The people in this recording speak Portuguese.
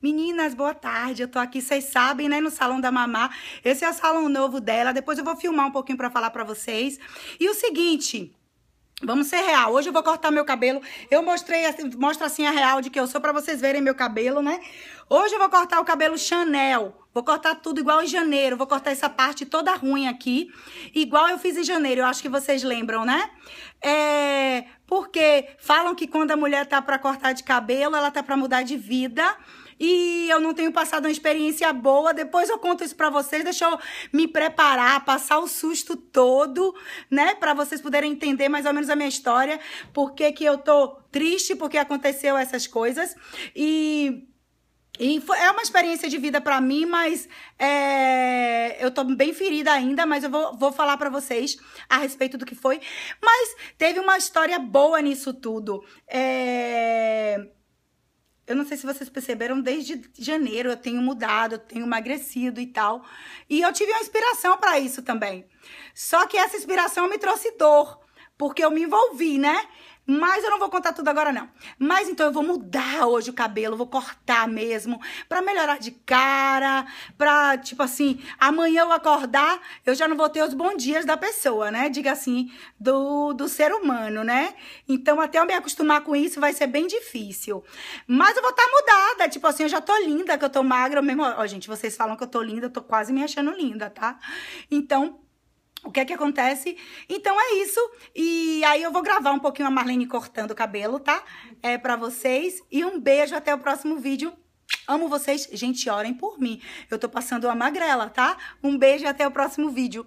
Meninas, boa tarde. Eu tô aqui, vocês sabem, né, no salão da mamá. Esse é o salão novo dela. Depois eu vou filmar um pouquinho para falar para vocês. E o seguinte, Vamos ser real. Hoje eu vou cortar meu cabelo. Eu mostrei, assim, mostro assim a real de que eu sou para vocês verem meu cabelo, né? Hoje eu vou cortar o cabelo Chanel. Vou cortar tudo igual em janeiro. Vou cortar essa parte toda ruim aqui, igual eu fiz em janeiro. Eu acho que vocês lembram, né? É, porque falam que quando a mulher tá para cortar de cabelo, ela tá para mudar de vida e eu não tenho passado uma experiência boa. Depois eu conto isso para vocês, deixa eu me preparar, passar o susto todo, né, para vocês poderem entender mais ou menos a minha história, por que que eu tô triste porque aconteceu essas coisas e e foi, é uma experiência de vida para mim, mas é, eu tô bem ferida ainda, mas eu vou, vou falar para vocês a respeito do que foi. Mas teve uma história boa nisso tudo. É, eu não sei se vocês perceberam, desde janeiro eu tenho mudado, eu tenho emagrecido e tal. E eu tive uma inspiração para isso também. Só que essa inspiração me trouxe dor, porque eu me envolvi, né? Mas eu não vou contar tudo agora, não. Mas então eu vou mudar hoje o cabelo, vou cortar mesmo, pra melhorar de cara, pra, tipo assim, amanhã eu acordar, eu já não vou ter os bons dias da pessoa, né? Diga assim, do, do ser humano, né? Então até eu me acostumar com isso vai ser bem difícil. Mas eu vou estar tá mudada, tipo assim, eu já tô linda, que eu tô magra mesmo. Ó, gente, vocês falam que eu tô linda, eu tô quase me achando linda, tá? Então, o que é que acontece? Então é isso. E aí eu vou gravar um pouquinho a Marlene cortando o cabelo, tá? É para vocês. E um beijo até o próximo vídeo. Amo vocês. Gente, orem por mim. Eu tô passando uma magrela, tá? Um beijo até o próximo vídeo.